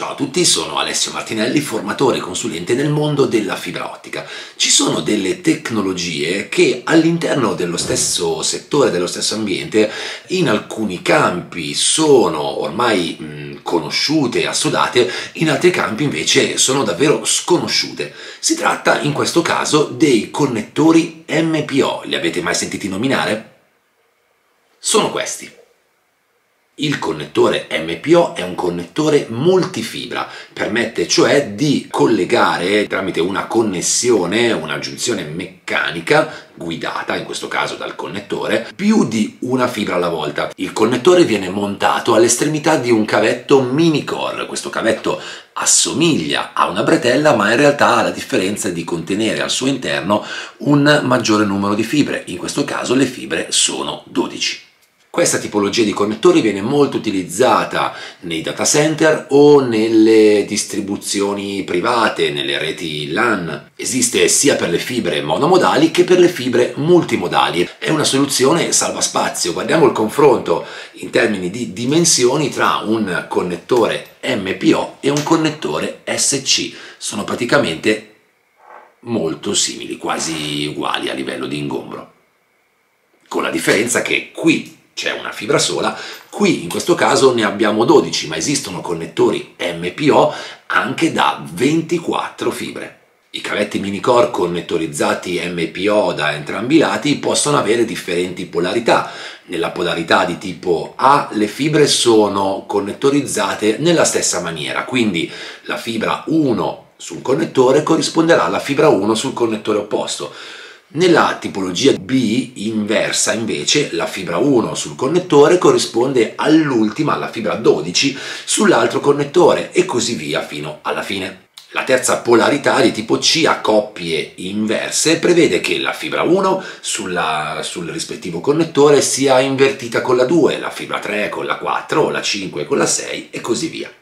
Ciao a tutti, sono Alessio Martinelli, formatore e consulente nel mondo della fibra ottica. Ci sono delle tecnologie che all'interno dello stesso settore, dello stesso ambiente, in alcuni campi sono ormai mh, conosciute, assodate, in altri campi invece sono davvero sconosciute. Si tratta in questo caso dei connettori MPO. Li avete mai sentiti nominare? Sono questi. Il connettore MPO è un connettore multifibra, permette cioè di collegare tramite una connessione, una giunzione meccanica guidata, in questo caso dal connettore, più di una fibra alla volta. Il connettore viene montato all'estremità di un cavetto mini core. Questo cavetto assomiglia a una bretella, ma in realtà ha la differenza di contenere al suo interno un maggiore numero di fibre. In questo caso le fibre sono 12. Questa tipologia di connettori viene molto utilizzata nei data center o nelle distribuzioni private, nelle reti LAN. Esiste sia per le fibre monomodali che per le fibre multimodali. È una soluzione salva spazio. Guardiamo il confronto in termini di dimensioni tra un connettore MPO e un connettore SC. Sono praticamente molto simili, quasi uguali a livello di ingombro. Con la differenza che qui c'è una fibra sola, qui in questo caso ne abbiamo 12, ma esistono connettori MPO anche da 24 fibre. I cavetti minicore connettorizzati MPO da entrambi i lati possono avere differenti polarità. Nella polarità di tipo A le fibre sono connettorizzate nella stessa maniera, quindi la fibra 1 sul connettore corrisponderà alla fibra 1 sul connettore opposto. Nella tipologia B inversa invece la fibra 1 sul connettore corrisponde all'ultima, alla fibra 12, sull'altro connettore e così via fino alla fine. La terza polarità di tipo C a coppie inverse prevede che la fibra 1 sulla, sul rispettivo connettore sia invertita con la 2, la fibra 3 con la 4, la 5 con la 6 e così via.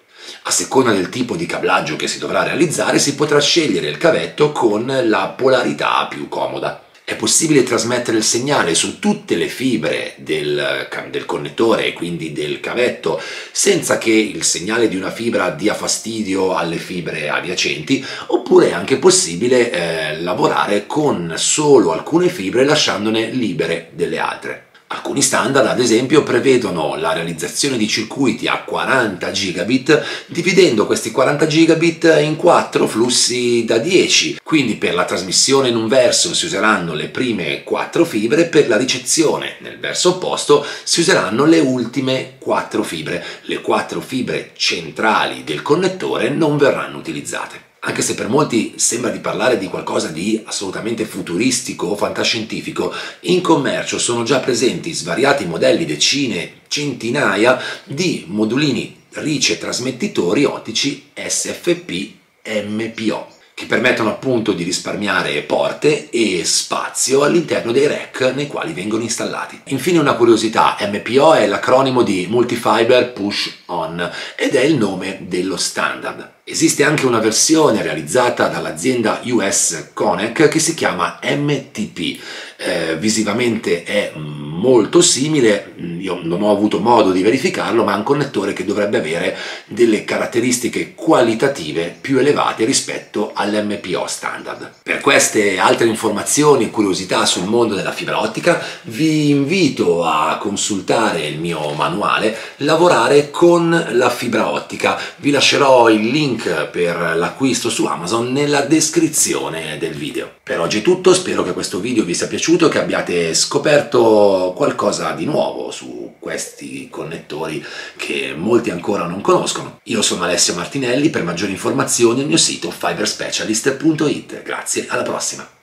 A seconda del tipo di cablaggio che si dovrà realizzare si potrà scegliere il cavetto con la polarità più comoda. È possibile trasmettere il segnale su tutte le fibre del, del, connettore e quindi del cavetto senza che il segnale di una fibra dia fastidio alle fibre adiacenti oppure è anche possibile eh, lavorare con solo alcune fibre lasciandone libere delle altre. Alcuni standard, ad esempio, prevedono la realizzazione di circuiti a 40 gigabit, dividendo questi 40 gigabit in 4 flussi da 10. Quindi per la trasmissione in un verso si useranno le prime 4 fibre, per la ricezione nel verso opposto si useranno le ultime 4 fibre. Le 4 fibre centrali del connettore non verranno utilizzate anche se per molti sembra di parlare di qualcosa di assolutamente futuristico o fantascientifico, in commercio sono già presenti svariati modelli, decine, centinaia di modulini rice trasmettitori ottici SFP MPO che permettono appunto di risparmiare porte e spazio all'interno dei rack nei quali vengono installati. Infine una curiosità, MPO è l'acronimo di Multifiber Push On ed è il nome dello standard. Esiste anche una versione realizzata dall'azienda US Conec che si chiama MTP. Eh, visivamente è molto simile, io non ho avuto modo di verificarlo, ma è un connettore che dovrebbe avere delle caratteristiche qualitative più elevate rispetto all'MPO standard. Per queste altre informazioni e curiosità sul mondo della fibra ottica vi invito a consultare il mio manuale Lavorare con la fibra ottica. Vi lascerò il link per l'acquisto su Amazon nella descrizione del video. Per oggi è tutto, spero che questo video vi sia piaciuto che abbiate scoperto qualcosa di nuovo su questi connettori che molti ancora non conoscono. Io sono Alessio Martinelli, per maggiori informazioni il mio sito fiberspecialist.it. Grazie, alla prossima!